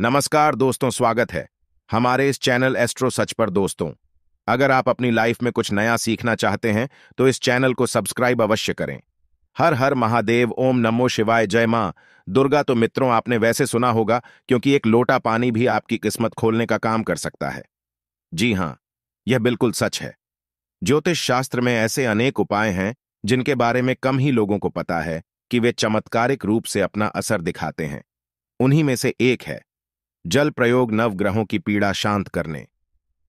नमस्कार दोस्तों, स्वागत है हमारे इस चैनल एस्ट्रो सच पर दोस्तों। अगर आप अपनी लाइफ में कुछ नया सीखना चाहते हैं तो इस चैनल को सब्सक्राइब अवश्य करें। हर हर महादेव, ओम नमो शिवाय, जय माँ। दुर्गा तो मित्रों, आपने वैसे सुना होगा, क्योंकि एक लोटा पानी भी आपकी किस्मत खोलने का काम कर सकता है। जी हाँ, यह बिल्कुल सच है। ज्योतिष शास्त्र में ऐसे अनेक उपाय हैं, जिनके बारे में कम ही लोगों को पता है कि वे चमत्कारिक रूप से अपना असर दिखाते हैं। उन्हीं में से एक है जल प्रयोग नवग्रहों की पीड़ा शांत करने,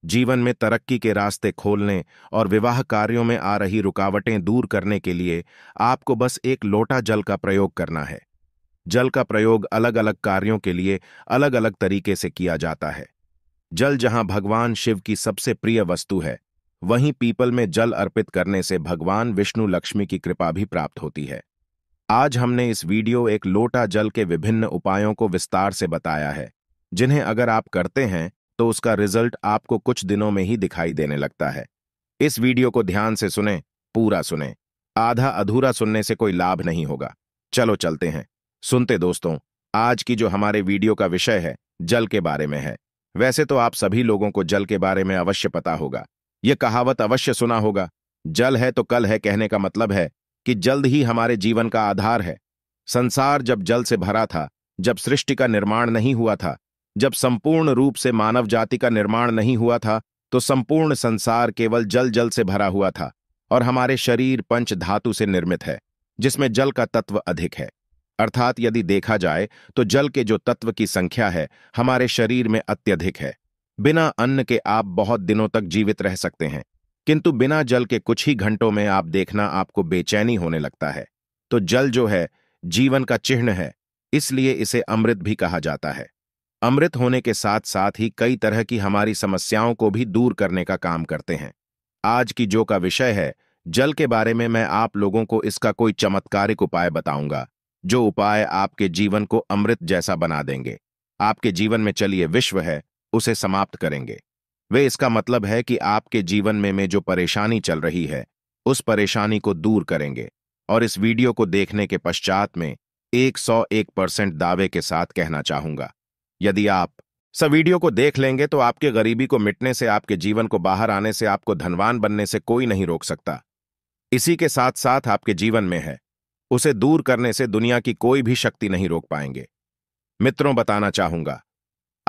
जीवन में तरक्की के रास्ते खोलने और विवाह कार्यों में आ रही रुकावटें दूर करने के लिए आपको बस एक लोटा जल का प्रयोग करना है। जल का प्रयोग अलग अलग कार्यों के लिए अलग अलग तरीके से किया जाता है। जल जहाँ भगवान शिव की सबसे प्रिय वस्तु है, वहीं पीपल में जल अर्पित करने से भगवान विष्णु लक्ष्मी की कृपा भी प्राप्त होती है। आज हमने इस वीडियो एक लोटा जल के विभिन्न उपायों को विस्तार से बताया है। जिन्हें अगर आप करते हैं तो उसका रिज़ल्ट आपको कुछ दिनों में ही दिखाई देने लगता है। इस वीडियो को ध्यान से सुने, पूरा सुने। आधा अधूरा सुनने से कोई लाभ नहीं होगा। चलो चलते हैं। सुनते दोस्तों, आज की जो हमारे वीडियो का विषय है, जल के बारे में है। वैसे तो आप सभी लोगों को जल के बारे में अवश्य पता होगा। यह कहावत अवश्य सुना होगा। जल है तो कल है कहने का मतलब है कि जल्द ही हमारे जीवन का आधार है। संसार जब जल से भरा था, जब सृष्टि का निर्माण नहीं हुआ था जब संपूर्ण रूप से मानव जाति का निर्माण नहीं हुआ था तो संपूर्ण संसार केवल जल जल से भरा हुआ था और हमारे शरीर पंच धातु से निर्मित है, जिसमें जल का तत्व अधिक है। अर्थात यदि देखा जाए तो जल के जो तत्व की संख्या है, हमारे शरीर में अत्यधिक है। बिना अन्न के आप बहुत दिनों तक जीवित रह सकते हैं, किंतु बिना जल के कुछ ही घंटों में आप देखना आपको बेचैनी होने लगता है। तो जल जो है, जीवन का चिन्ह है, इसलिए इसे अमृत भी कहा जाता है। अमृत होने के साथ साथ ही कई तरह की हमारी समस्याओं को भी दूर करने का काम करते हैं। आज की जो का विषय है, जल के बारे में मैं आप लोगों को इसका कोई चमत्कारिक उपाय बताऊँगा, जो उपाय आपके जीवन को अमृत जैसा बना देंगे। आपके जीवन में चलिए विश्व है, उसे समाप्त करेंगे। वे इसका मतलब है कि आपके जीवन में में जो परेशानी चल रही है, उस परेशानी को दूर करेंगे, और इस वीडियो को देखने के पश्चात में एक सौ एक परसेंट दावे के साथ कहना चाहूँगा। यदि आप सब वीडियो को देख लेंगे तो आपके गरीबी को मिटने से, आपके जीवन को बाहर आने से, आपको धनवान बनने से कोई नहीं रोक सकता। इसी के साथ साथ आपके जीवन में है। उसे दूर करने से दुनिया की कोई भी शक्ति नहीं रोक पाएँगे। मित्रों, बताना चाहूँगा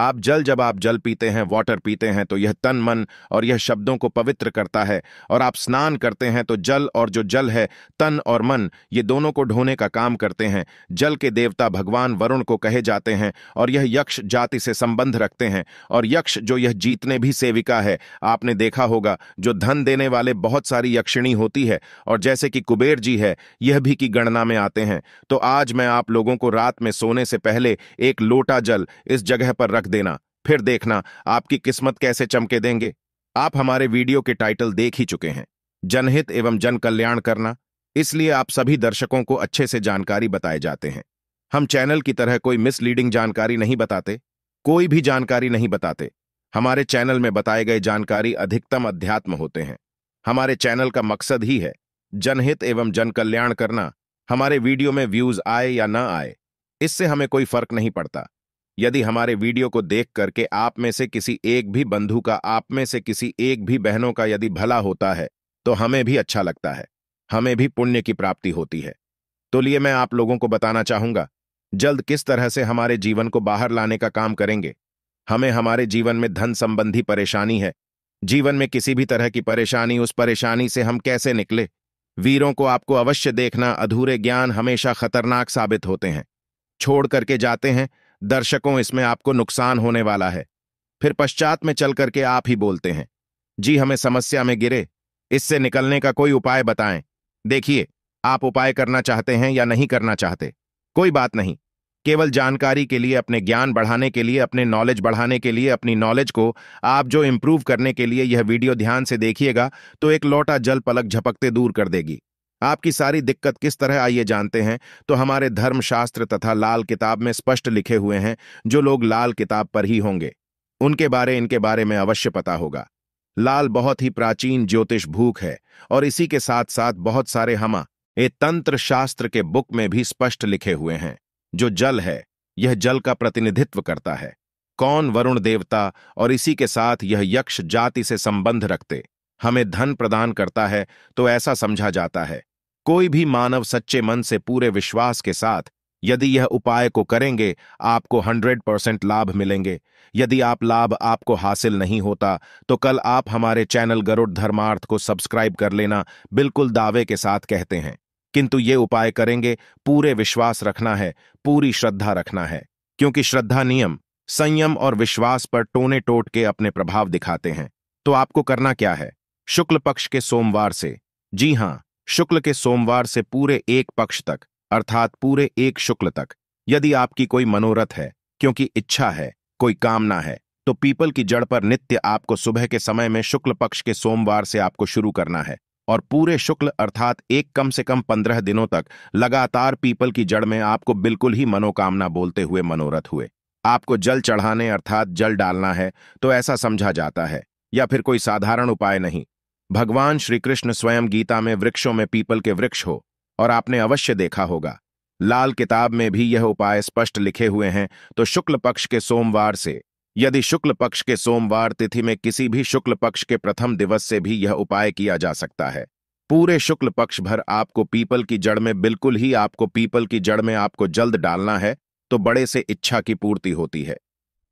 आप जल जब आप जल पीते हैं वाटर पीते हैं तो यह तन, मन और यह शब्दों को पवित्र करता है। और आप स्नान करते हैं तो जल और जो जल है, तन और मन, ये दोनों को ढोने का काम करते हैं। जल के देवता भगवान वरुण को कहे जाते हैं और यह यक्ष जाति से संबंध रखते हैं। और यक्ष जो यह जीतने भी सेविका है, आपने देखा होगा, जो धन देने वाले बहुत सारी यक्षिणी होती है। और जैसे कि कुबेर जी है, यह भी की गणना में आते हैं। तो आज मैं आप लोगों को रात में सोने से पहले एक लोटा जल इस जगह पर रख देना, फिर देखना आपकी किस्मत कैसे चमके देंगे। आप हमारे वीडियो के टाइटल देख ही चुके हैं। जनहित एवं जन कल्याण करना, इसलिए आप सभी दर्शकों को अच्छे से जानकारी बताए जाते हैं। हम चैनल की तरह कोई मिसलीडिंग जानकारी नहीं बताते, कोई भी जानकारी नहीं बताते। हमारे चैनल में बताए गए जानकारी अधिकतम अध्यात्म होते हैं। हमारे चैनल का मकसद ही है, जनहित एवं जन कल्याण करना, हमारे वीडियो में व्यूज़ आए या ना आए, इससे हमें कोई फ़र्क नहीं पड़ता। यदि हमारे वीडियो को देख करके आप में से किसी एक भी बंधु का, आप में से किसी एक भी बहनों का यदि भला होता है तो हमें भी अच्छा लगता है। हमें भी पुण्य की प्राप्ति होती है। तो लिए मैं आप लोगों को बताना चाहूँगा, जल्द किस तरह से हमारे जीवन को बाहर लाने का काम करेंगे? हमें हमारे जीवन में धन संबंधी परेशानी है। जीवन में किसी भी तरह की परेशानी, उस परेशानी से हम कैसे निकले? वीरों को आपको अवश्य देखना, अधूरे ज्ञान हमेशा खतरनाक साबित होते हैं। छोड़ करके जाते हैं दर्शकों, इसमें आपको नुकसान होने वाला है। फिर पश्चात में चल करके आप ही बोलते हैं, जी, हमें समस्या में गिरे। इससे निकलने का कोई उपाय बताएँ। देखिए, आप उपाय करना चाहते हैं या नहीं करना चाहते? कोई बात नहीं। केवल जानकारी के लिए, अपने ज्ञान बढ़ाने के लिए, अपने नॉलेज बढ़ाने के लिए, अपनी नॉलेज को आप जो इंप्रूव करने के लिए यह वीडियो ध्यान से देखिएगा तो एक लोटा जल पलक झपकते दूर कर देगी। आपकी सारी दिक्कत किस तरह आइए जानते हैं? तो हमारे धर्मशास्त्र तथा लाल किताब में स्पष्ट लिखे हुए हैं, जो लोग लाल किताब पर ही होंगे। उनके बारे, इनके बारे में अवश्य पता होगा। लाल बहुत ही प्राचीन ज्योतिष भूख है, और इसी के साथ साथ बहुत सारे हमा, ए तंत्र शास्त्र के बुक में भी स्पष्ट लिखे हुए हैं। जो जल है, यह जल का प्रतिनिधित्व करता है। कौन वरुण देवता और इसी के साथ यह यक्ष जाति से संबंध रखते? हमें धन प्रदान करता है तो ऐसा समझा जाता है। कोई भी मानव सच्चे मन से पूरे विश्वास के साथ यदि यह उपाय को करेंगे, आपको हंड्रेड परसेंट लाभ मिलेंगे। यदि आप लाभ आपको हासिल नहीं होता तो कल आप हमारे चैनल गरुड़ धर्मार्थ को सब्सक्राइब कर लेना, बिल्कुल दावे के साथ कहते हैं। किंतु ये उपाय करेंगे, पूरे विश्वास रखना है, पूरी श्रद्धा रखना है। क्योंकि श्रद्धा नियम, संयम और विश्वास पर टोने टोट के अपने प्रभाव दिखाते हैं। तो आपको करना क्या है? शुक्ल पक्ष के सोमवार से। जी हाँ। शुक्ल के सोमवार से पूरे एक पक्ष तक, अर्थात पूरे एक शुक्ल तक। यदि आपकी कोई मनोरथ है, क्योंकि इच्छा है, कोई कामना है तो पीपल की जड़ पर नित्य आपको सुबह के समय में शुक्ल पक्ष के सोमवार से आपको शुरू करना है, और पूरे शुक्ल, अर्थात एक कम से कम पंद्रह दिनों तक, लगातार पीपल की जड़ में आपको बिल्कुल ही मनोकामना बोलते हुए मनोरथ हुए। आपको जल चढ़ाने, अर्थात जल डालना है तो ऐसा समझा जाता है, या फिर कोई साधारण उपाय नहीं। भगवान श्री कृष्ण स्वयं गीता में वृक्षों में पीपल के वृक्ष हो, और आपने अवश्य देखा होगा। लाल किताब में भी यह उपाय स्पष्ट लिखे हुए हैं तो शुक्ल पक्ष के सोमवार से। यदि शुक्ल पक्ष के सोमवार तिथि में किसी भी शुक्ल पक्ष के प्रथम दिवस से भी यह उपाय किया जा सकता है। पूरे शुक्ल पक्ष भर आपको पीपल की जड़ में बिल्कुल ही आपको पीपल की जड़ में आपको जल्द डालना है तो बड़े से इच्छा की पूर्ति होती है।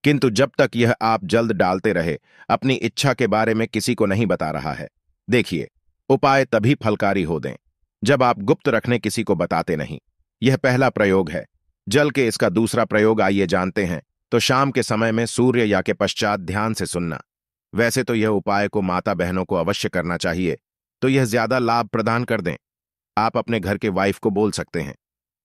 किंतु जब तक यह आप जल्द डालते रहे, अपनी इच्छा के बारे में किसी को नहीं बता रहा है। देखिए, उपाय तभी फलकारी हो दें, जब आप गुप्त रखने किसी को बताते नहीं। यह पहला प्रयोग है। जल के इसका दूसरा प्रयोग आइए जानते हैं तो शाम के समय में सूर्य या के पश्चात ध्यान से सुनना। वैसे तो यह उपाय को माता बहनों को अवश्य करना चाहिए तो यह ज़्यादा लाभ प्रदान कर दें। आप अपने घर के वाइफ को बोल सकते हैं।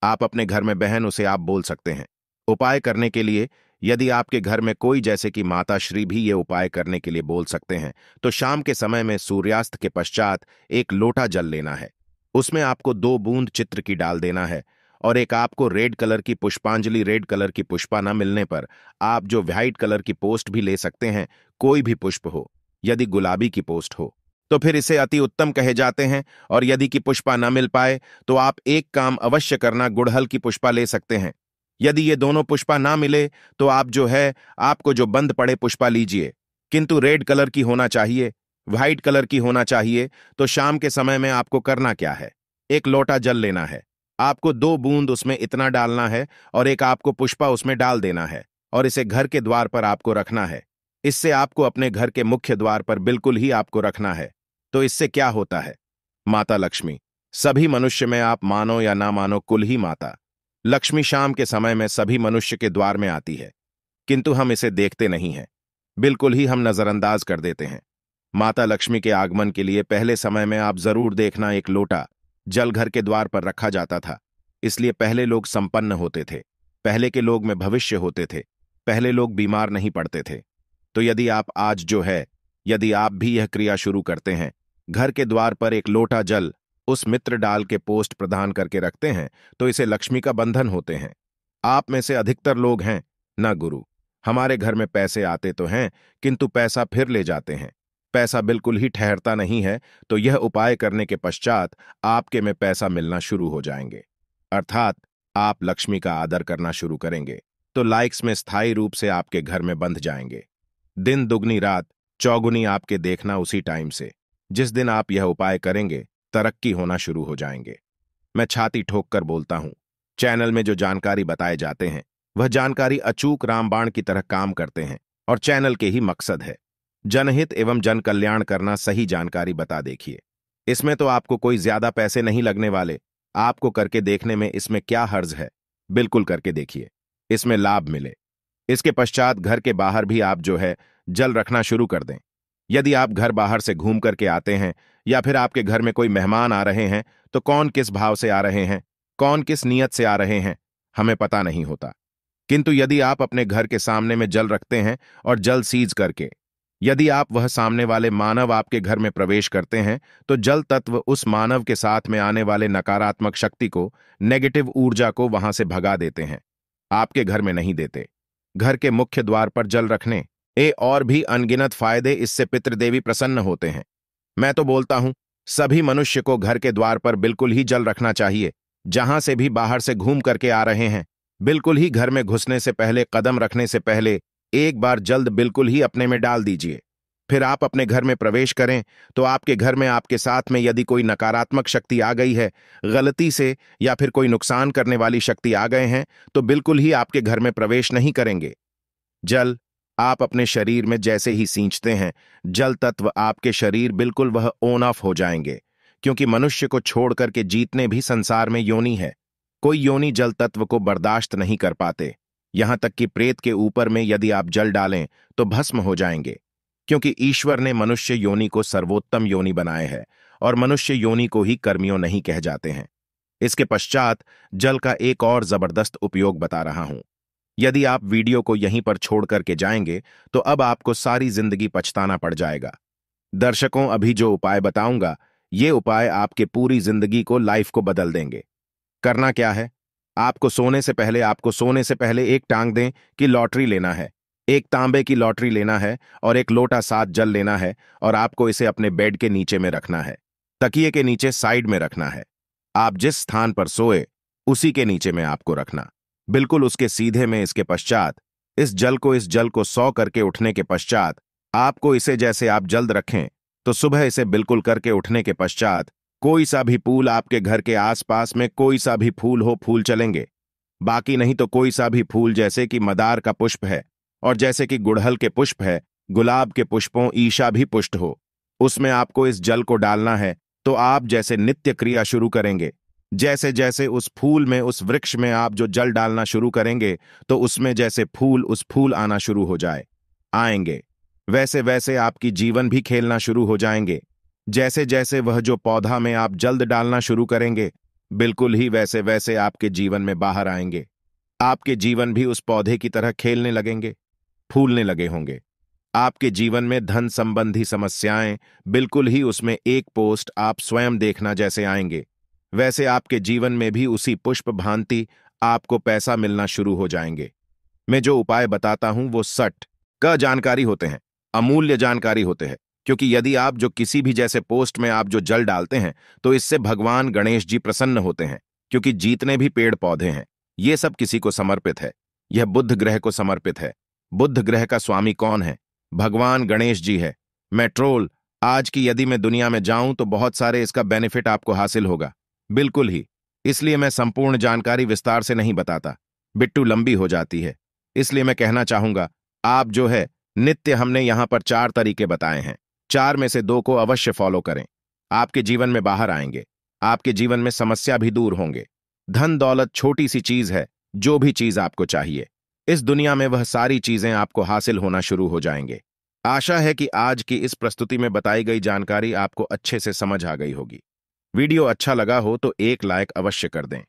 आप अपने घर में बहन उसे आप बोल सकते हैं। उपाय करने के लिए यदि आपके घर में कोई जैसे कि माता श्री भी ये उपाय करने के लिए बोल सकते हैं तो शाम के समय में सूर्यास्त के पश्चात एक लोटा जल लेना है। उसमें आपको दो बूंद चित्र की डाल देना है और एक आपको रेड कलर की पुष्पांजलि, रेड कलर की पुष्पा न मिलने पर आप जो व्हाइट कलर की पोस्ट भी ले सकते हैं, कोई भी पुष्प हो, यदि गुलाबी की पोस्ट हो। तो फिर इसे अति उत्तम कहे जाते हैं और यदि की पुष्पा न मिल पाए तो आप एक काम अवश्य करना, गुड़हल की पुष्पा ले सकते हैं। यदि ये दोनों पुष्पा ना मिले तो आप जो है, आपको जो बंद पड़े पुष्पा लीजिए। किंतु रेड कलर की होना चाहिए, व्हाइट कलर की होना चाहिए तो शाम के समय में आपको करना क्या है? एक लोटा जल लेना है। आपको दो बूंद उसमें इतना डालना है और एक आपको पुष्पा उसमें डाल देना है और इसे घर के द्वार पर आपको रखना है। इससे आपको अपने घर के मुख्य द्वार पर बिल्कुल ही आपको रखना है। तो इससे क्या होता है? माता लक्ष्मी, सभी मनुष्य में आप मानो या ना मानो कुल ही माता। लक्ष्मी शाम के समय में सभी मनुष्य के द्वार में आती है। किंतु हम इसे देखते नहीं हैं। बिल्कुल ही हम नजरअंदाज कर देते हैं। माता लक्ष्मी के आगमन के लिए पहले समय में आप ज़रूर देखना एक लोटा जल घर के द्वार पर रखा जाता था। इसलिए पहले लोग संपन्न होते थे। पहले के लोग में भविष्य होते थे। पहले लोग बीमार नहीं पड़ते थे। तो यदि आप आज जो है, यदि आप भी यह क्रिया शुरू करते हैं, घर के द्वार पर एक लोटा जल उस मित्र डाल के पोस्ट प्रदान करके रखते हैं तो इसे लक्ष्मी का बंधन होते हैं। आप में से अधिकतर लोग हैं। न गुरु, हमारे घर में पैसे आते तो हैं, किंतु पैसा फिर ले जाते हैं। पैसा बिल्कुल ही ठहरता नहीं है तो यह उपाय करने के पश्चात आपके में पैसा मिलना शुरू हो जाएँगे। अर्थात, आप लक्ष्मी का आदर करना शुरू करेंगे तो लाइक्स में स्थायी रूप से आपके घर में बंध जाएँगे। दिन दुगनी रात, चौगुनी आपके देखना उसी टाइम से। जिस दिन आप यह उपाय करेंगे तरक्की होना शुरू हो जाएँगे। मैं छाती ठोक कर बोलता हूँ, चैनल में जो जानकारी बताए जाते हैं, वह जानकारी अचूक रामबाण की तरह काम करते हैं और चैनल के ही मकसद है। जनहित एवं जन कल्याण करना सही जानकारी बता देखिए। इसमें तो आपको कोई ज़्यादा पैसे नहीं लगने वाले। आपको करके देखने में इसमें क्या हर्ज है? बिल्कुल करके देखिए। इसमें लाभ मिले। इसके पश्चात घर के बाहर भी आप जो है, जल रखना शुरू कर दें। यदि आप घर बाहर से घूम करके आते हैं या फिर आपके घर में कोई मेहमान आ रहे हैं तो कौन किस भाव से आ रहे हैं, कौन किस नियत से आ रहे हैं, हमें पता नहीं होता। किंतु यदि आप अपने घर के सामने में जल रखते हैं और जल सीज करके, यदि आप वह सामने वाले मानव आपके घर में प्रवेश करते हैं तो जल तत्व उस मानव के साथ में आने वाले नकारात्मक शक्ति को नेगेटिव ऊर्जा को वहाँ से भगा देते हैं। आपके घर में नहीं देते। घर के मुख्य द्वार पर जल रखने ए और भी अनगिनत फ़ायदे इससे पितृदेवी प्रसन्न होते हैं। मैं तो बोलता हूँ, सभी मनुष्य को घर के द्वार पर बिल्कुल ही जल रखना चाहिए, जहाँ से भी बाहर से घूम करके आ रहे हैं, बिल्कुल ही घर में घुसने से पहले, कदम रखने से पहले, एक बार जल्द बिल्कुल ही अपने में डाल दीजिए। फिर आप अपने घर में प्रवेश करें तो आपके घर में आपके साथ में यदि कोई नकारात्मक शक्ति आ गई है, गलती से, या फिर कोई नुकसान करने वाली शक्ति आ गए हैं तो बिल्कुल ही आपके घर में प्रवेश नहीं करेंगे। जल आप अपने शरीर में जैसे ही सींचते हैं, जल तत्व आपके शरीर बिल्कुल वह ऑन ऑफ़ हो जाएँगे, क्योंकि मनुष्य को छोड़ करके जीतने भी संसार में योनि है। कोई योनि जल तत्व को बर्दाश्त नहीं कर पाते। यहाँ तक कि प्रेत के ऊपर में यदि आप जल डालें तो भस्म हो जाएँगे, क्योंकि ईश्वर ने मनुष्य योनि को सर्वोत्तम योनि बनाए है, और मनुष्य योनि को ही कर्मियों नहीं कह जाते हैं। इसके पश्चात जल का एक और ज़बरदस्त उपयोग बता रहा हूँ। यदि आप वीडियो को यहीं पर छोड़ करके जाएँगे तो अब आपको सारी ज़िंदगी पछताना पड़ जाएगा। दर्शकों, अभी जो उपाय बताऊँगा, ये उपाय आपके पूरी ज़िंदगी को, लाइफ को बदल देंगे। करना क्या है? आपको सोने से पहले, आपको सोने से पहले एक टांग दें कि लॉटरी लेना है। एक तांबे की लॉटरी लेना है और एक लोटा साथ जल लेना है और आपको इसे अपने बेड के नीचे में रखना है। तकिए के नीचे साइड में रखना है। आप जिस स्थान पर सोए, उसी के नीचे में आपको रखना। बिल्कुल उसके सीधे में इसके पश्चात, इस जल को इस जल को सौ करके उठने के पश्चात, आपको इसे जैसे आप जल्द रखें तो सुबह इसे बिल्कुल करके उठने के पश्चात, कोई सा भी फूल आपके घर के आसपास में कोई सा भी फूल हो, फूल चलेंगे। बाकी नहीं तो कोई सा भी फूल जैसे कि मदार का पुष्प है, और जैसे कि गुड़हल के पुष्प है, गुलाब के पुष्पों, ईशा भी पुष्ट हो। उसमें आपको इस जल को डालना है तो आप जैसे नित्य क्रिया शुरू करेंगे। जैसे जैसे उस फूल में, उस वृक्ष में आप जो जल डालना शुरू करेंगे तो उसमें जैसे फूल, उस फूल आना शुरू हो जाए, आएँगे। वैसे वैसे आपकी जीवन भी खेलना शुरू हो जाएँगे। जैसे जैसे वह जो पौधा में आप जल्द डालना शुरू करेंगे, बिल्कुल ही वैसे वैसे आपके जीवन में बाहर आएँगे। आपके जीवन भी उस पौधे की तरह खेलने लगेंगे, फूलने लगे होंगे। आपके जीवन में धन संबंधी समस्याएँ, बिल्कुल ही उसमें एक पोस्ट आप स्वयं देखना जैसे आएँगे। वैसे आपके जीवन में भी उसी पुष्प भांति आपको पैसा मिलना शुरू हो जाएँगे। मैं जो उपाय बताता हूँ वो सट क जानकारी होते हैं, अमूल्य जानकारी होते हैं, क्योंकि यदि आप जो किसी भी जैसे पोस्ट में आप जो जल डालते हैं तो इससे भगवान गणेश जी प्रसन्न होते हैं, क्योंकि जीतने भी पेड़ पौधे हैं। ये सब किसी को समर्पित है, यह बुद्ध ग्रह को समर्पित है। बुद्ध ग्रह का स्वामी कौन है? भगवान गणेश जी है। मैं ट्रोल, आज की यदि मैं दुनिया में जाऊँ तो बहुत सारे इसका बेनिफिट आपको हासिल होगा। बिल्कुल ही, इसलिए मैं संपूर्ण जानकारी विस्तार से नहीं बताता। बिट्टू लंबी हो जाती है। इसलिए मैं कहना चाहूँगा, आप जो है, नित्य हमने यहाँ पर चार तरीके बताए हैं। चार में से दो को अवश्य फॉलो करें। आपके जीवन में बाहर आएँगे। आपके जीवन में समस्या भी दूर होंगे। धन दौलत छोटी सी चीज़ है, जो भी चीज़ आपको चाहिए। इस दुनिया में वह सारी चीज़ें आपको हासिल होना शुरू हो जाएँगे। आशा है कि आज की इस प्रस्तुति में बताई गई जानकारी आपको अच्छे से समझ आ गई होगी। वीडियो अच्छा लगा हो तो एक लाइक अवश्य कर दें।